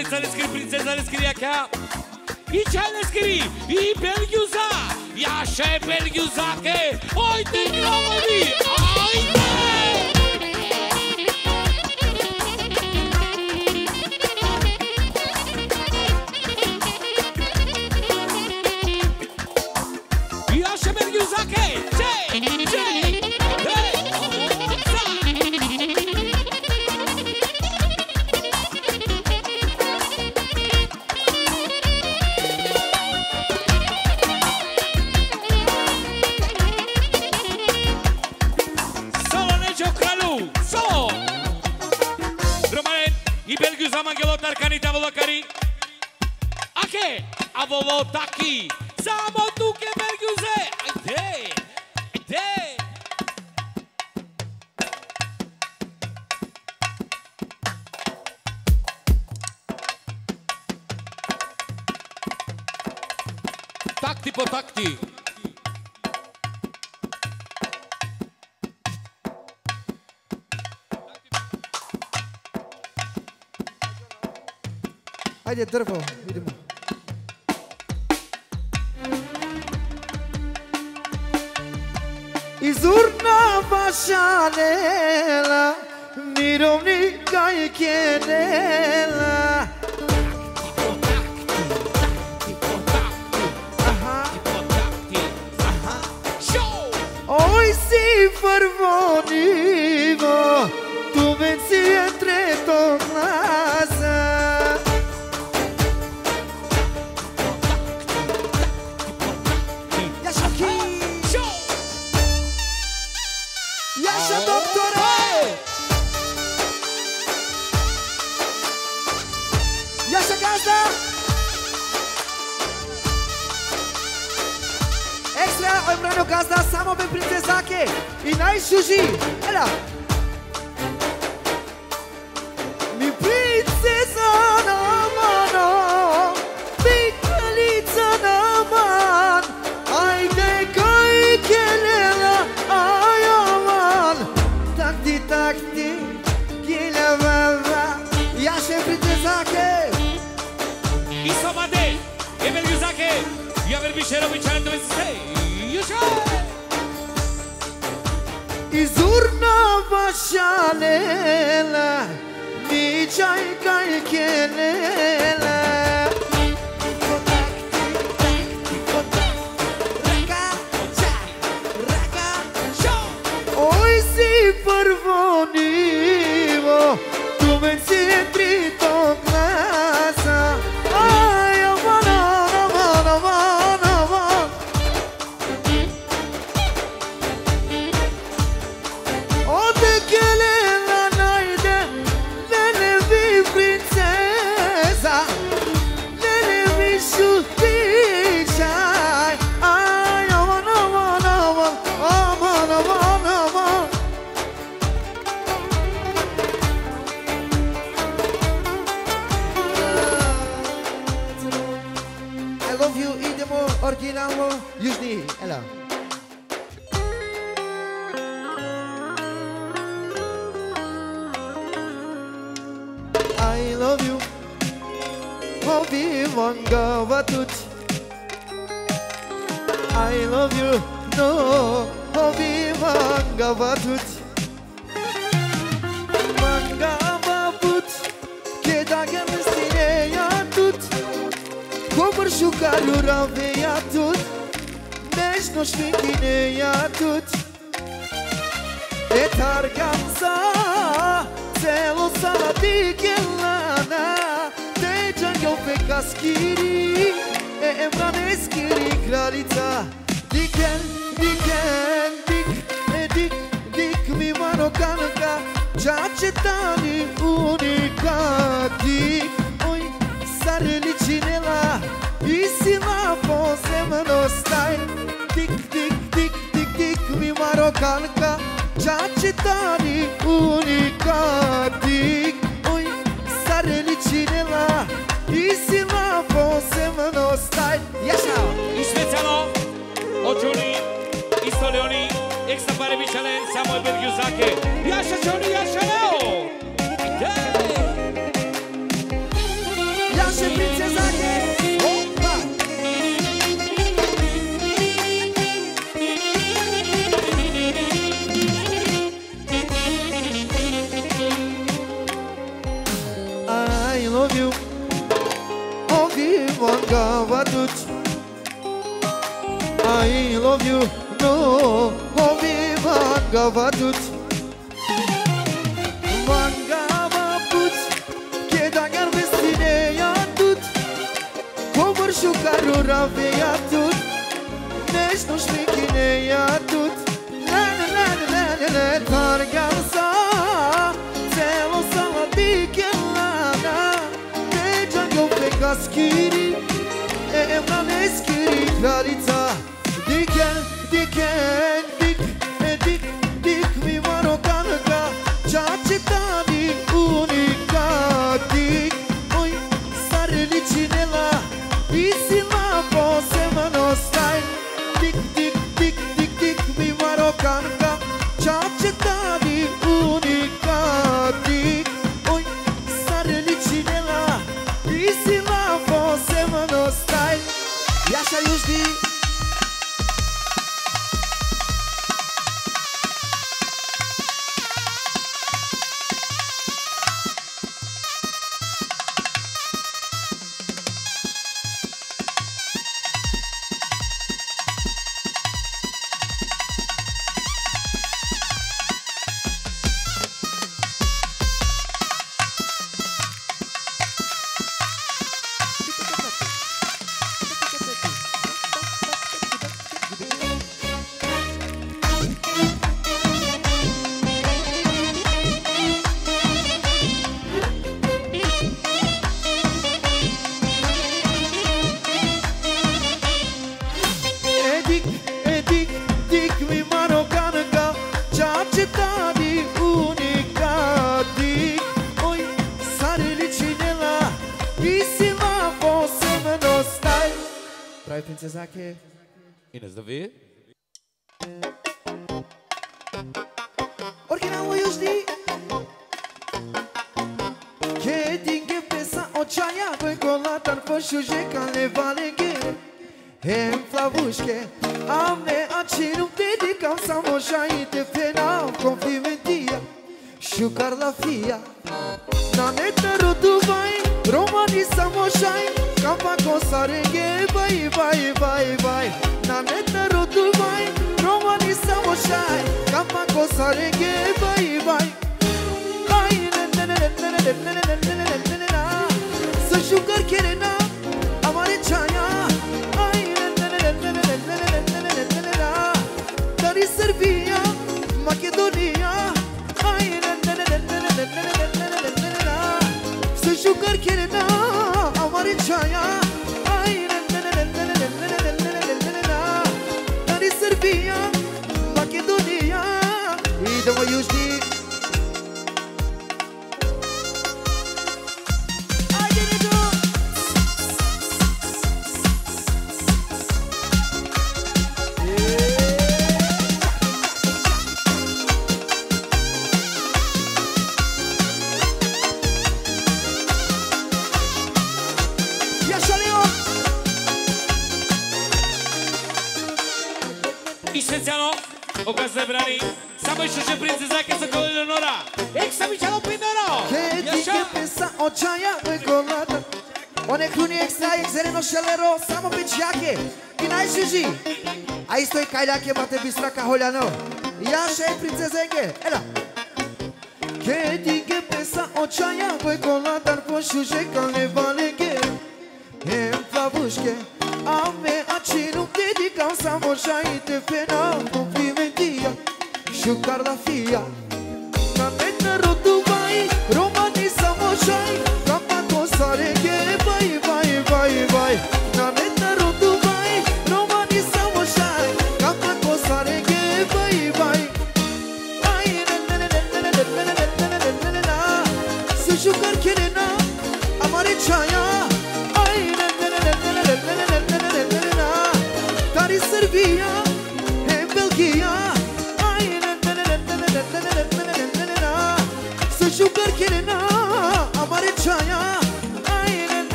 Царица ли скри, принцеса ли скри, яка? И чай ли скри, и белгюза. Яше белгюзаке. Ойте, громади! Ойте! Drvo,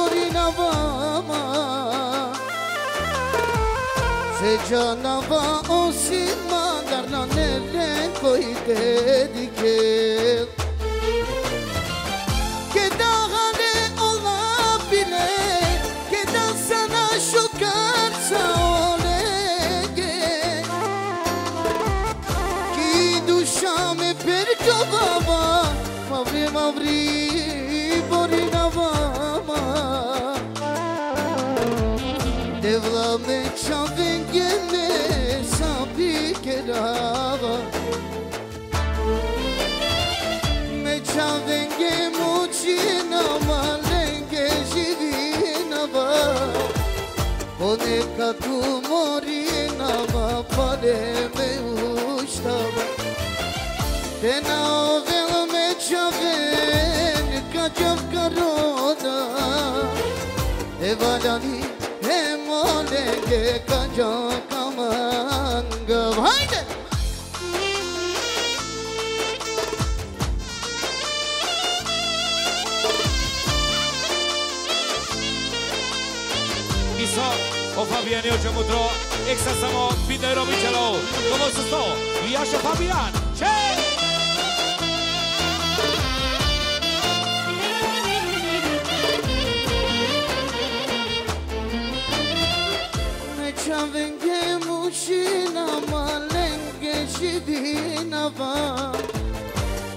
Borina va ma Se canava o sima Darna nelle koite dikel Che dahane olabilir Che da sana şu karsa olege Ki duşame per baba Mavri mavri me çavin gene sabi kerava Me çavenge mucina malenge jirina va One ka tu morina va pare me ushtava Te na ovel me çaven ka çav karoda Çav kamanga Haydi! Iso. O Fabianie oča mutro. Ek sa samo pinde robi čelo. Komo sa sto. Ja ša Fabian. Çavenge mucina malenge jirina va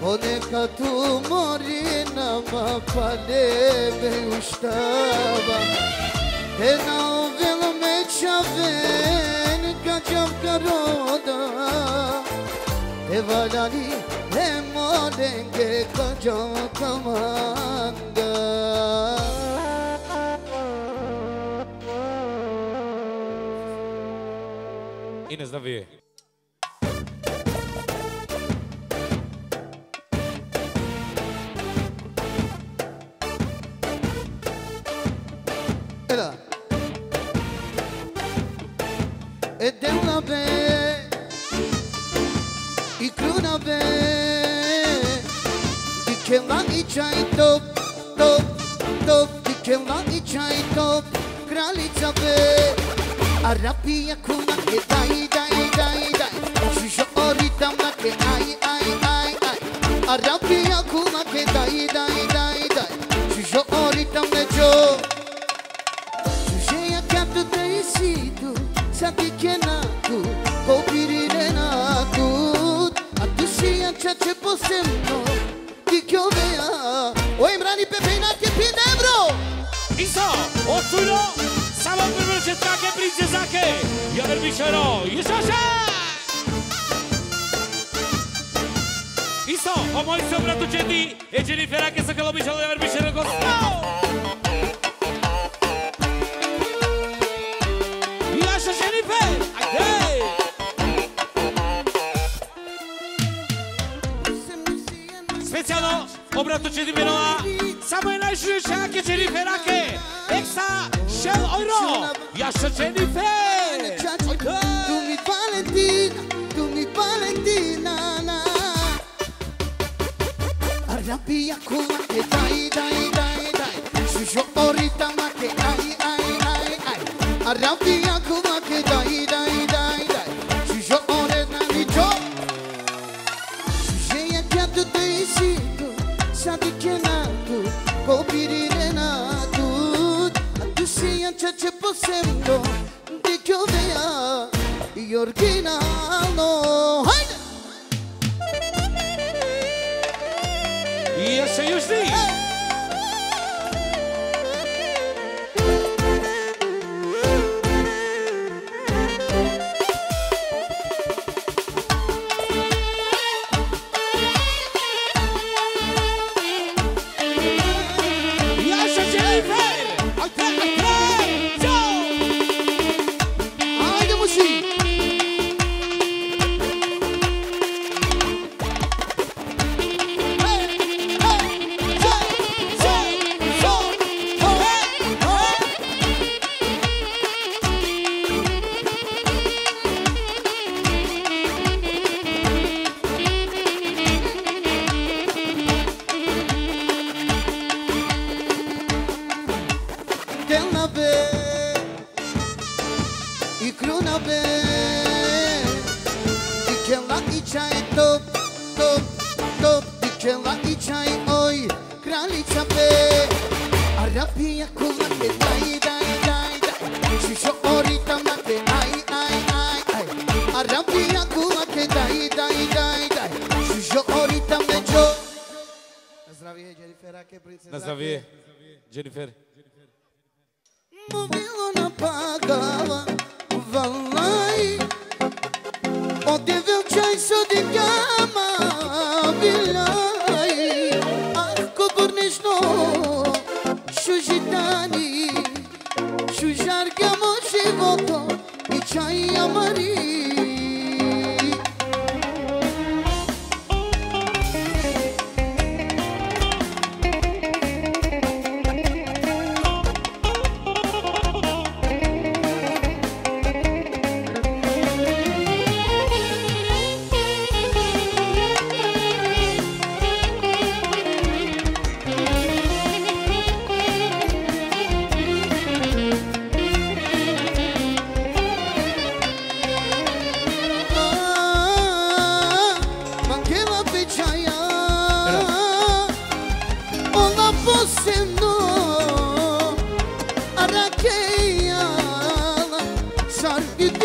One ka tu morina va pale me ushtava E na velo me çaven ka çav karoda. E valani e molenge ka çav kamanga Ines da vie. Era. E deuna be I kruna be Di kelan i čaj top, top, top Di kelan i čaj top Kraljica be عربية كنا داي داي داي داي شو أريد ما كأي أي أي أي عربية كنا داي داي داي داي شو أريد ما جو شو يا daí تيسيدو sabe que é nato, copirire nato A tu si ancha ce posemo, di che ovea O imbrani pepe in arte pidebro Isa, osuno, osuno Samo wywrócę takie prince Zakę! Jarel Miszero! Jeszcze Isso, o maior sombra do Jedi e Jennifer, que essa calombe já leva Michel Gostão. E acha Jennifer? Aê! Specialno obrad do minoa. Miroa. Samo je najširša, ki je Jennifer, ki je eksa. Michelle Euro, Jascha Jennifer. Du mit Valentina, du mit Valentina, na. Arrabbia Cuba che dai, dai, dai, dai. Su sciocco rita ma che ai, ai, ai, ai. Arrabbia possiamo Di chiovea Yorkina no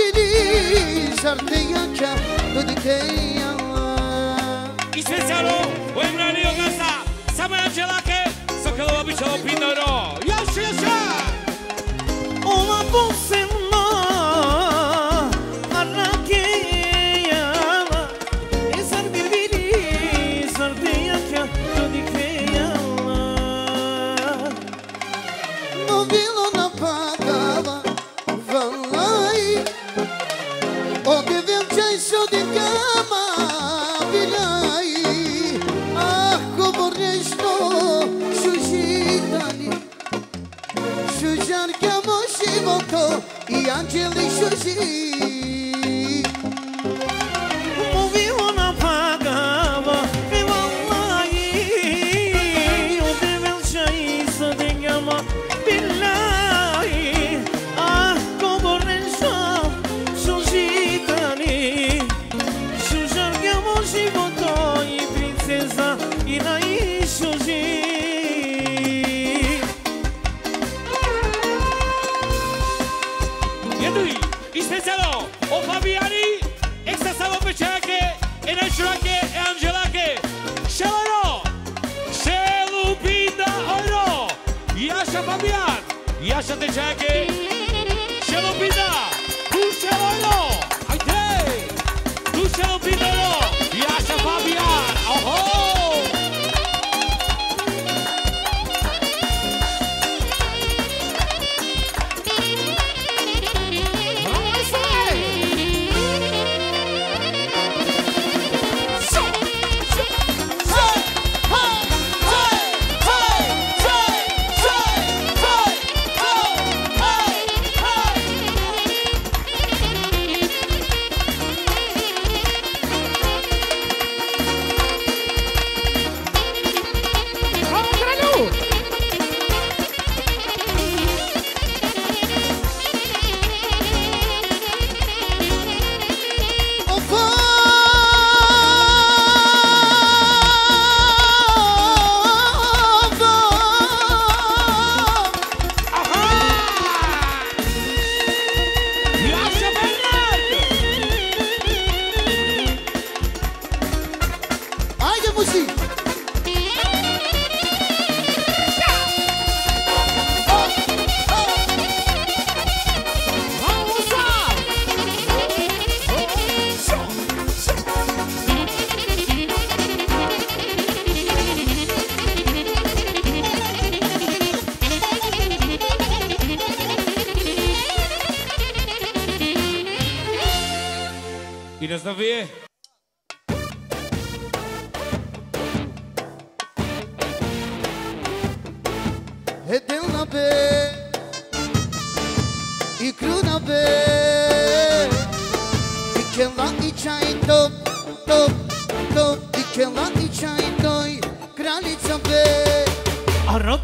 Sargı dili Sarteya ka Dodikeia I specijalno u Emranio Gasa, samo je Anđelake, sa kada običalo Pindoro. Još, još, Ona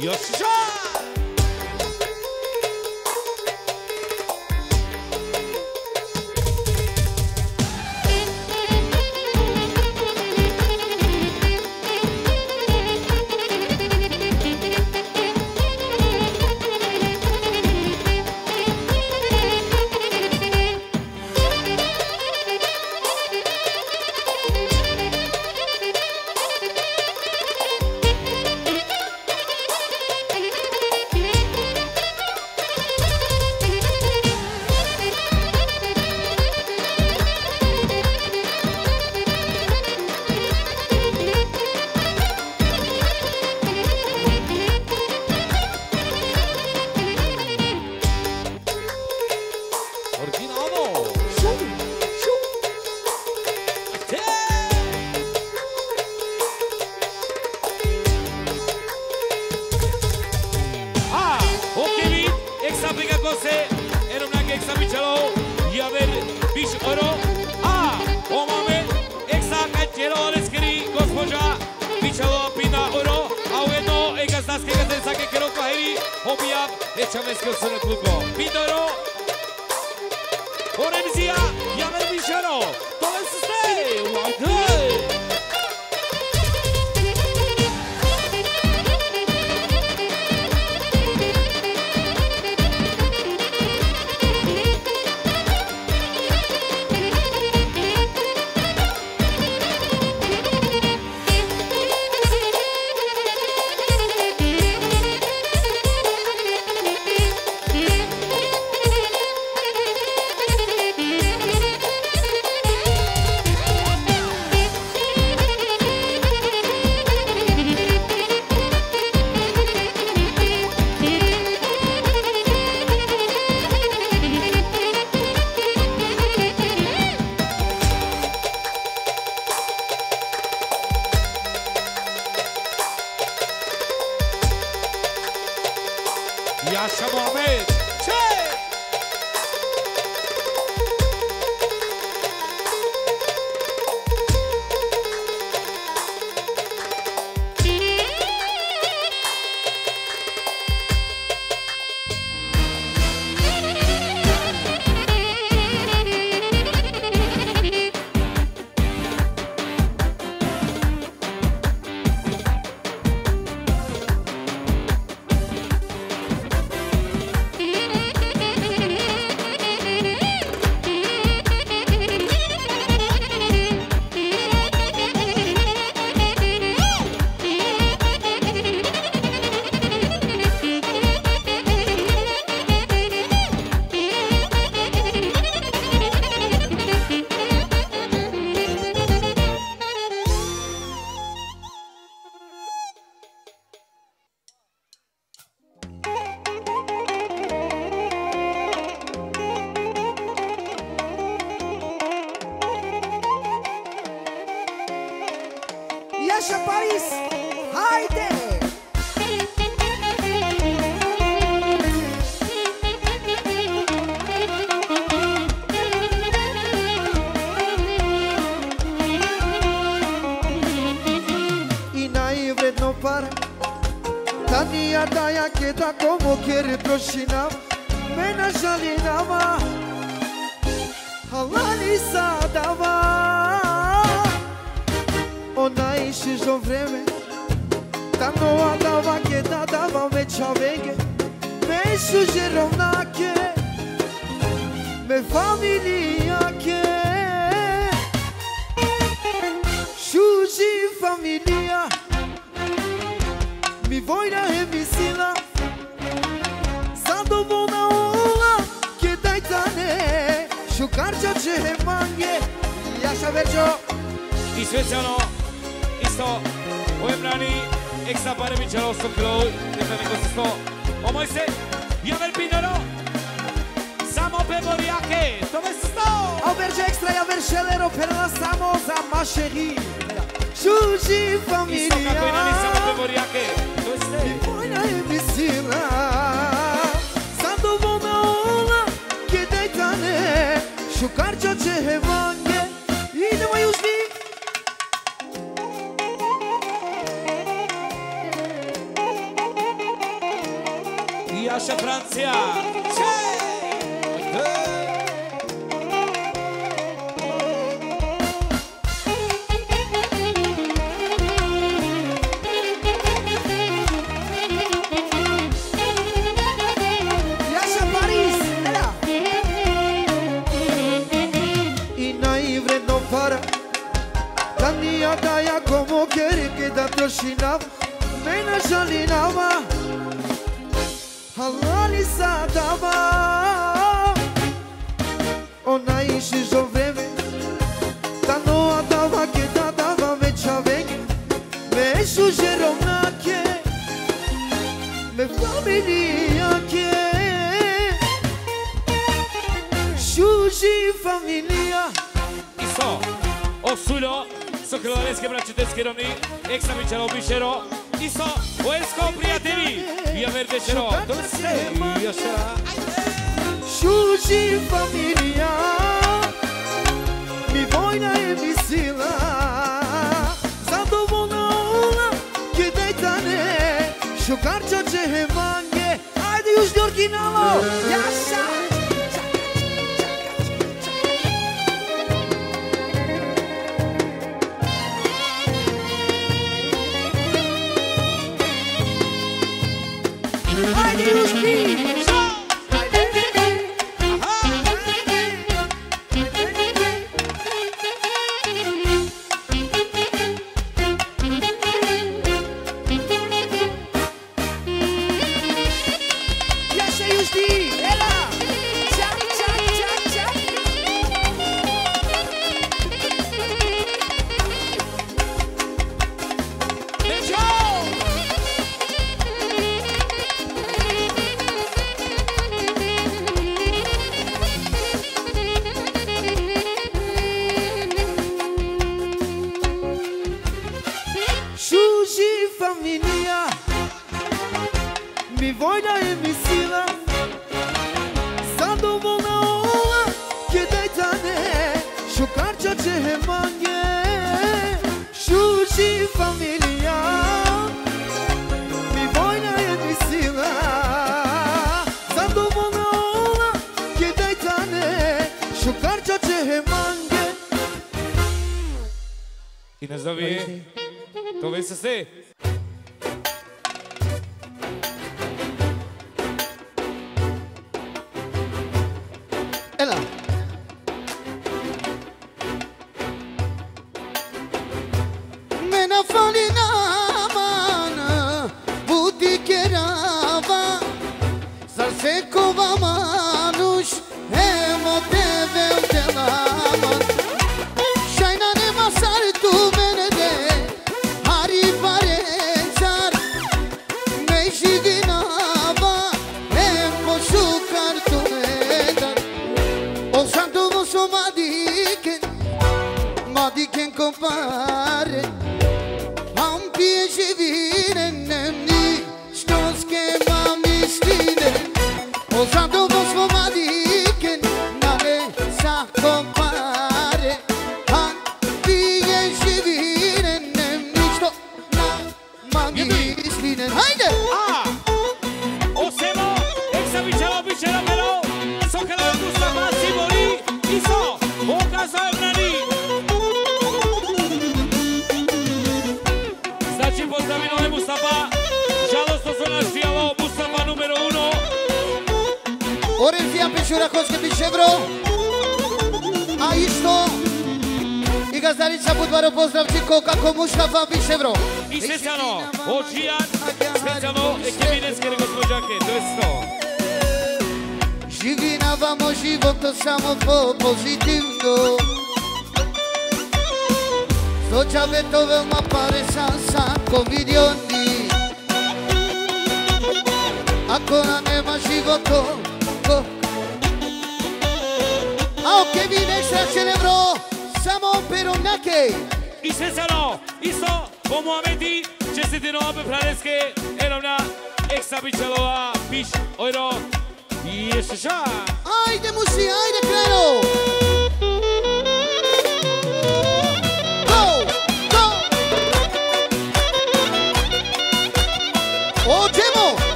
よっしゃ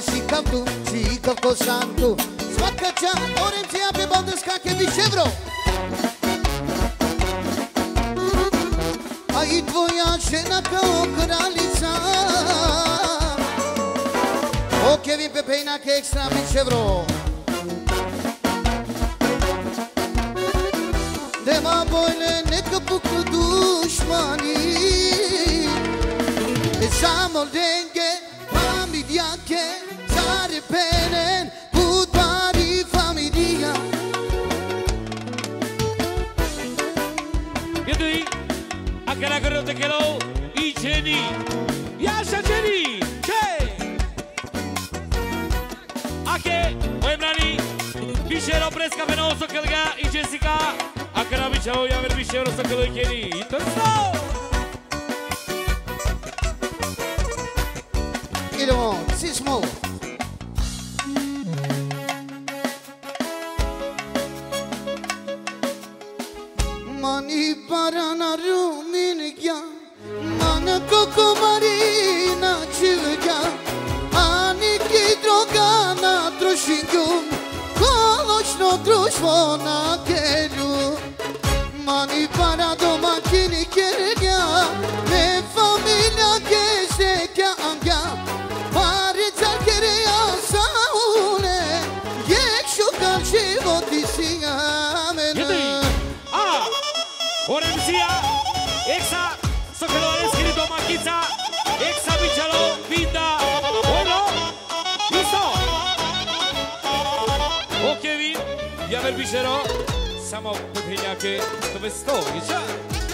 Ore si cavtu, si cavco santu Svakaća, orem si abe baldeska kedi ševro A о tvoja žena ке kraljica O Kevin Pepejnak ekstra mi ševro pisze, no, samo pychyniakie, to wy stoicie. Tak.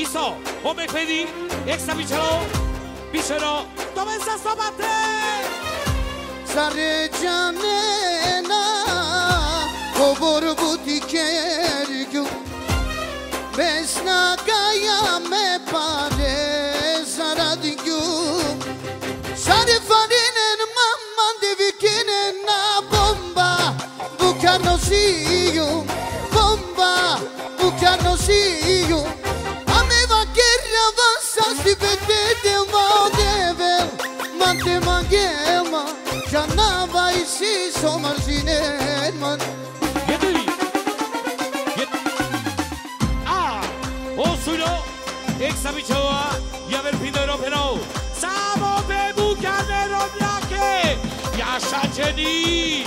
Iso, Bobby Fedi, Eksa Biçero, Biçero, Domensa Sobate! Sarı canına Kobor bu diker gül. Besna gaya me pare Sarad gül. Sarı farinin mamman divikinin na bomba. Bu karnosiyum Bomba bu karnosiyum Časti pet vedela odjevel Man te magela Canava i si somar zinen man Yedi Yedi O. Suylo Ek sabi çava Yaver pidero pero Samo be bu kanero blake Yaşa çeni.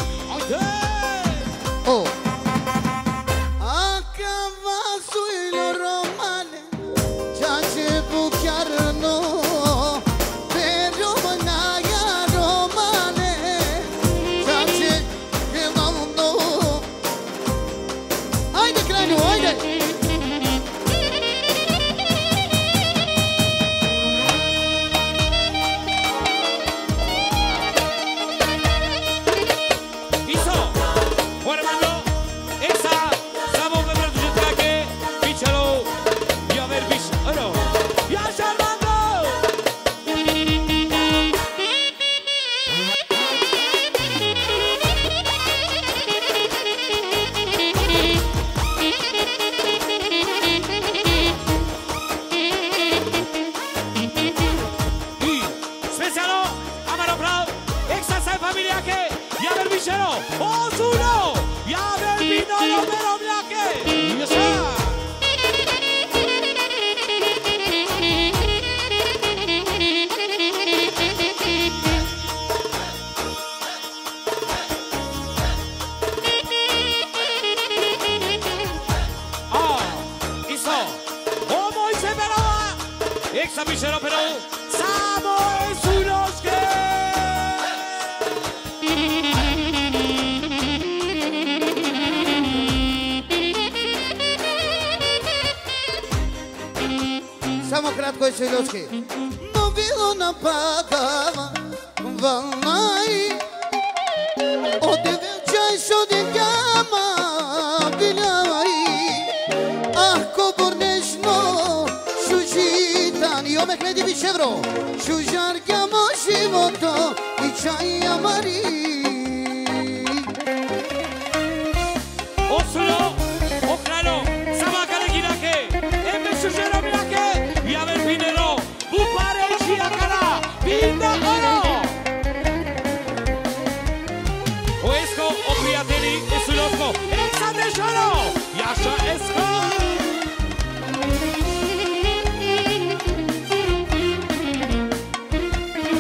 Oh.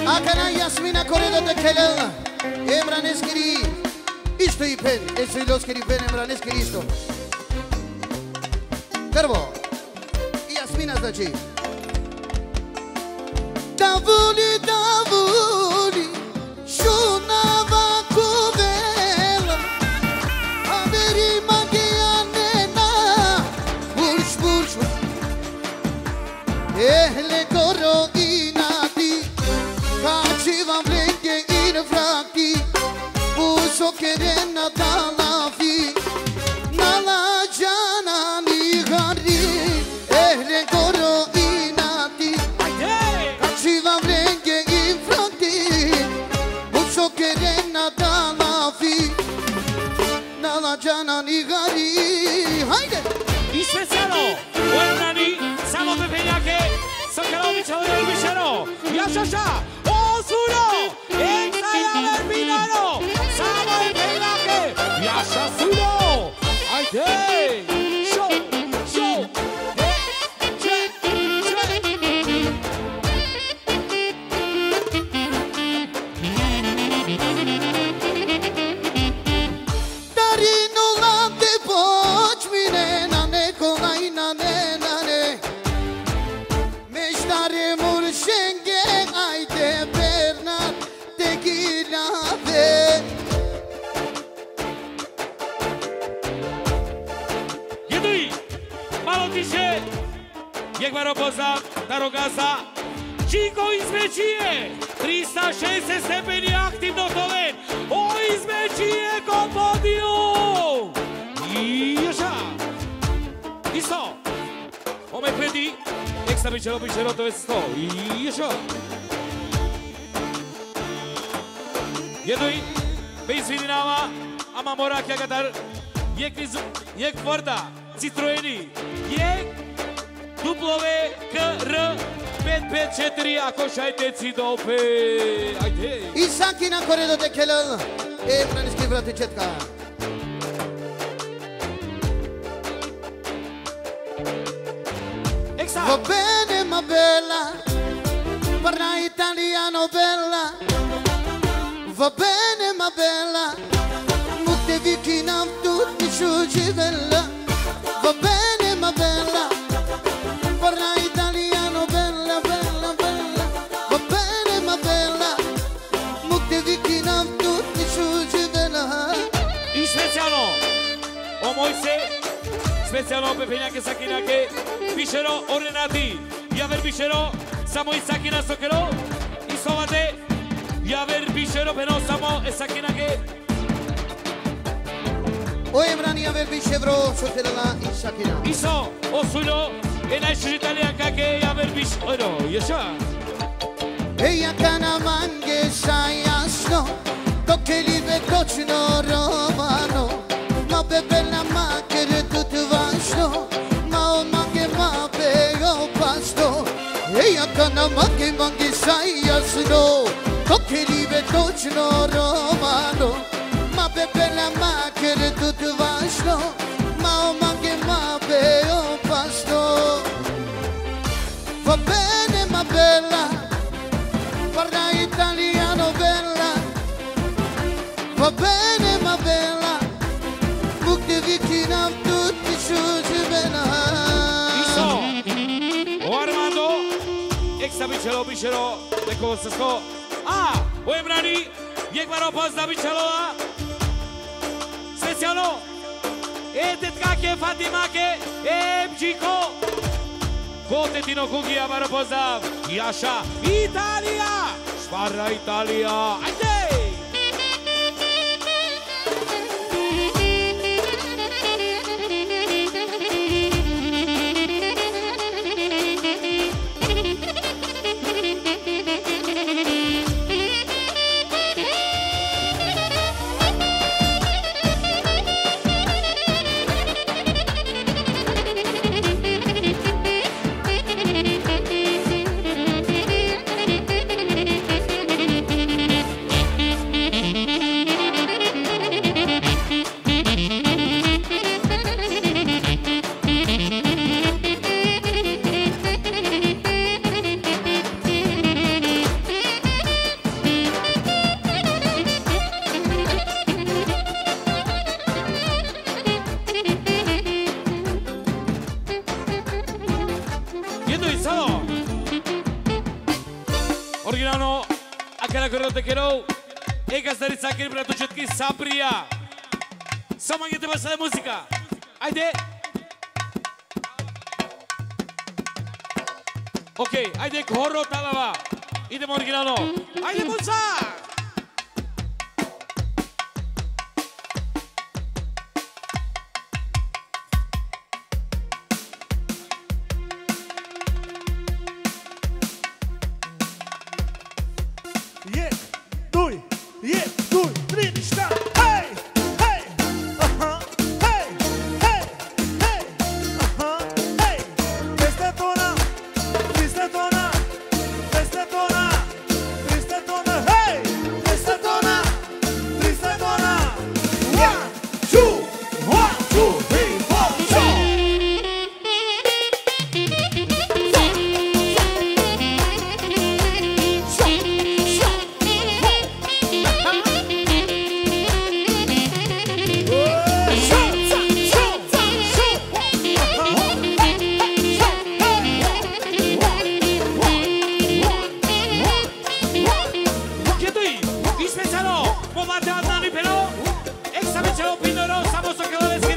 Akana Yasmina Corredo de Kelel, Emran Eskiri, Isto i пен, Esilos Kiripen, Emran Eskiristo. Drvo, Yasmina znači. Da voli, da voli. 向上。Izmečije, 360 stepeni aktivno toven, o izmečije ko podijum! Ješa! Isto! Ome pedi, ekstra bičelo bičelo to je sto, Ješa! Jeduj, bez vidinama, ama morak ja gadar, jek vizu, jek Forda, Citroeni, jek duplove KR 554 ако шајтеци до пе. Ајде. И саки на коредо те келел. Е, франски брати четка. Va парна италијано бела. Во italiano bella, va bene ma bella, mutte vicina tutti giù bella, va bene specijalno Pepenjake Sakinake, Bišero o Renati, Javer Bišero, samo i Sakina Sokero, i Sovate, Javer Bišero, pero samo e Sakinake, O Emrani aver bir şevro sotela isakina. Iso, Osuno, e najširi Italijanka ke Javer Bišero, ješa. Eja kana mange sa jasno To che li ve točno romano Ma be bella ma جانم مگه مگه سیاسنو تو کلیب تو چنو رومانو ما la بلا ما کرد تو ma ما مگه ما به او پاستو Va bene ma bella, guarda italiano bella, va bene ma bella, buchi vicino a tutti su bella. bi čelo, bi čelo, neko se sko. A, bojem rani, jek varo pas da bi čelo, a. Specijalno, e tetkake, fatimake, e bđiko. Kotetino kugija, varo pozdrav, Jaša, Italija, Švara Italija, ajde! Pino Pinorosa, mozo.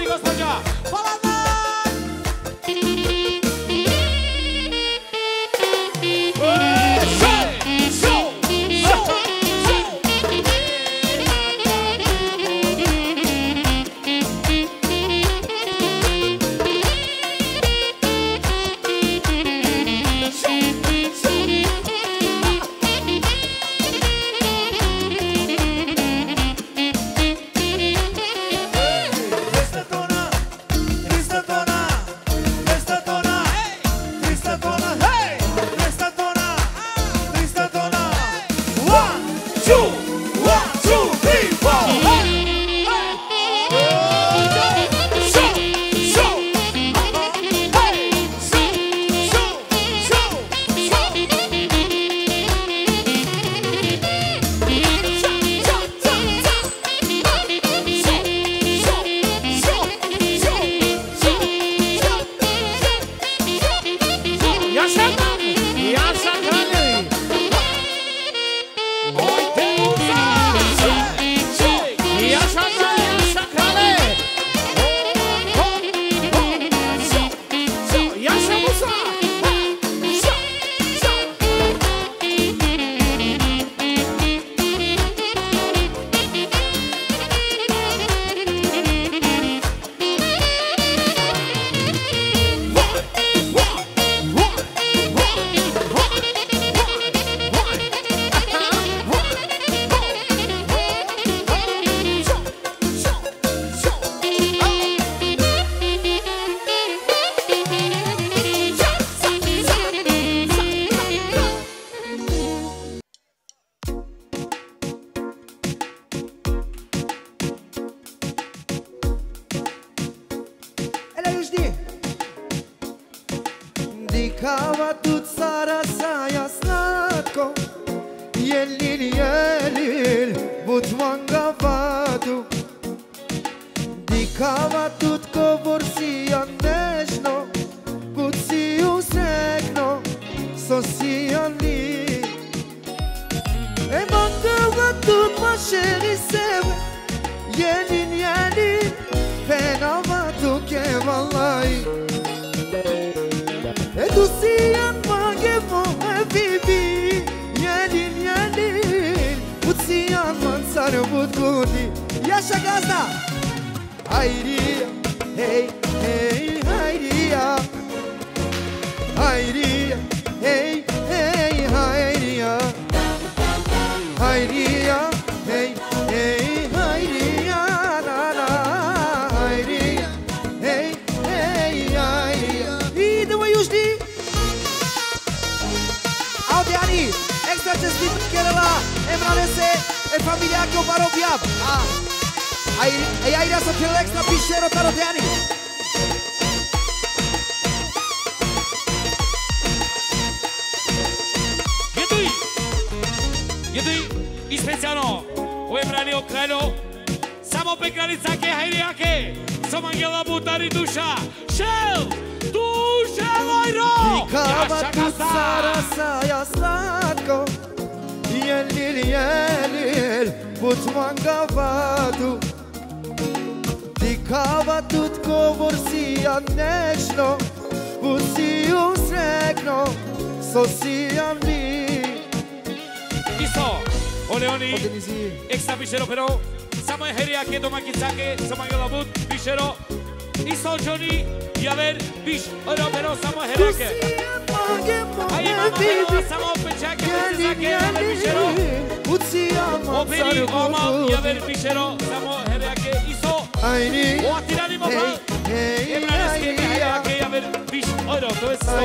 specijalno u Ebrani okrenu. Samo peklaricake, hajrijake, som angela butari duša. Šel! Duše lojro! I kava tu sarasa ja slatko, jelil, jelil, put vam ga vadu. Ti kava tut govor si ja nečno, put si usrekno, so si ja mi. Isto! Ole oni, ekstra bišero pero, samo je herija kje doma kisake, samo je labut, bišero, isto oni, javer, bišero pero, samo je herake. A imamo pero, samo pečake, kisake, javer, bišero, operi, oma, javer, bišero, samo herake, isto, o atiranimo pa, Emranes kje herake, javer, bišero, to je sto.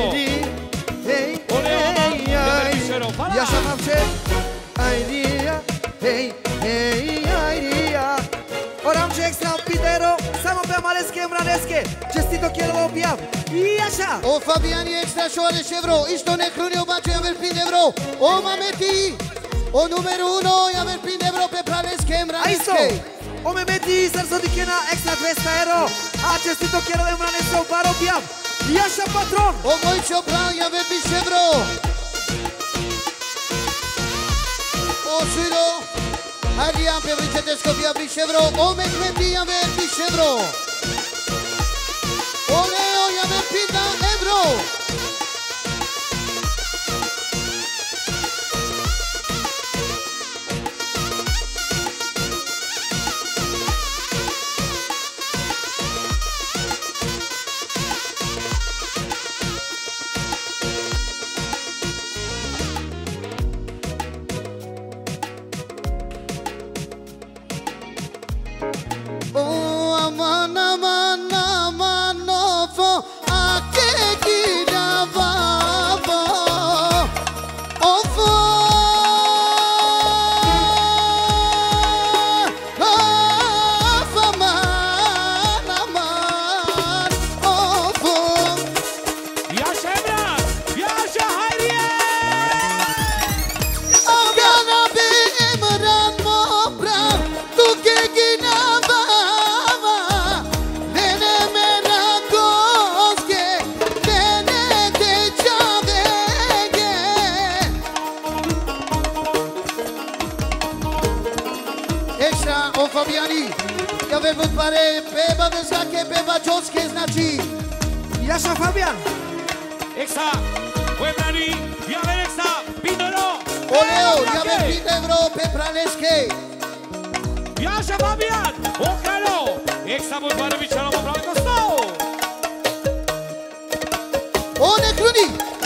Ole oma, javer, bišero, fala. Ja sam vam čet, ajdi, Hei, hei, airia Oram ce extrampidero Salut pe Malesche, Mranesche Gestito chielo obiam. Iașa O Fabian e extra șoare și vreo. Isto ne crunio bacio aver pinde vreo. O mameti O numero uno e aver pinde vreo Pe Pralesche, Mranesche O memeti, sarso di chena extra questa ero A gestito chielo de Mranesche O paro obiam Iașa patron. O voi ce obrau e aver pinde vreo. osuro Harian pe vrice te skopia bishevro Omet me dia me bishevro Oleo ya me pita ebro.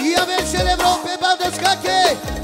E a vez celebrou o pebal descaquei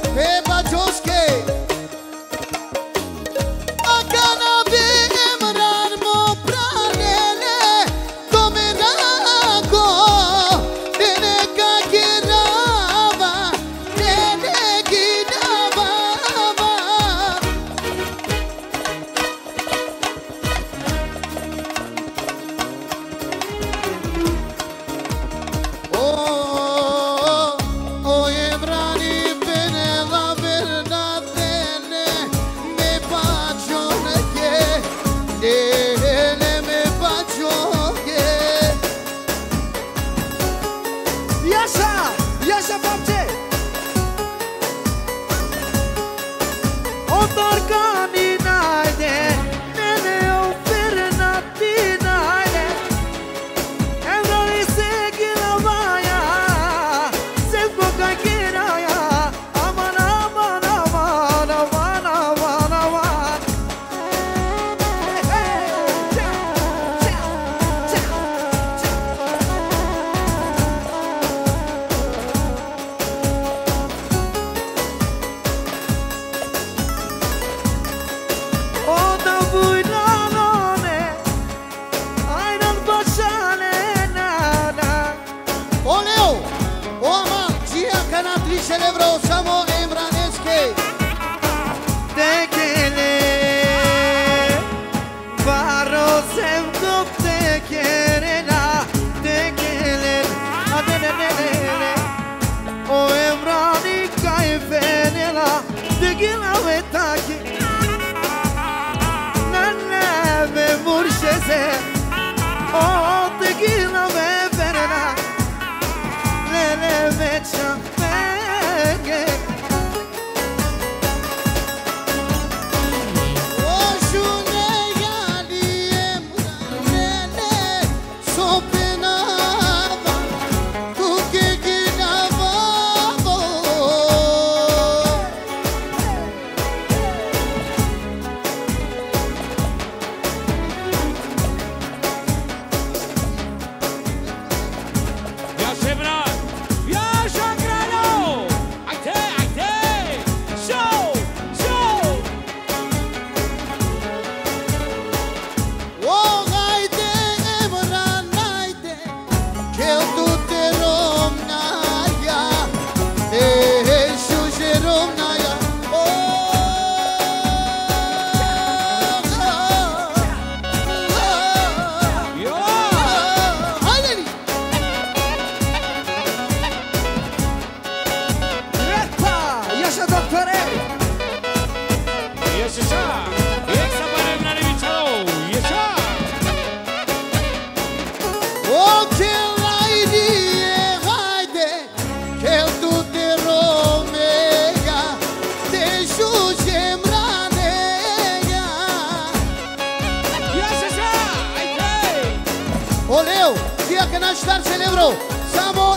Claro,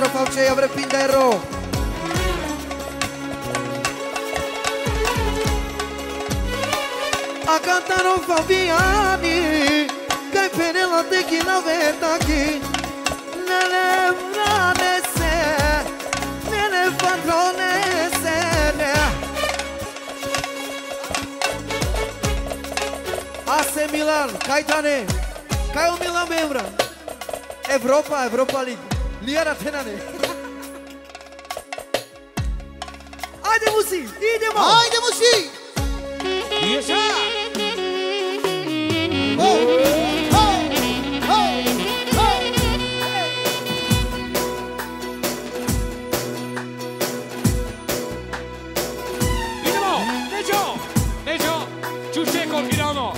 maestro A cantaram Fabiani, cai perela tem que na verdade. Ne lembra se ne ne patronese, ne. AC Caetane, Caio Milan membra. Europa, Europa League. Liara Tenane Haide Musi, idemo Haide Musi! Yaşa! Ho! Ho! Ho! Ho! Idemo! Neđo! Neđo! Čušeko, Milano!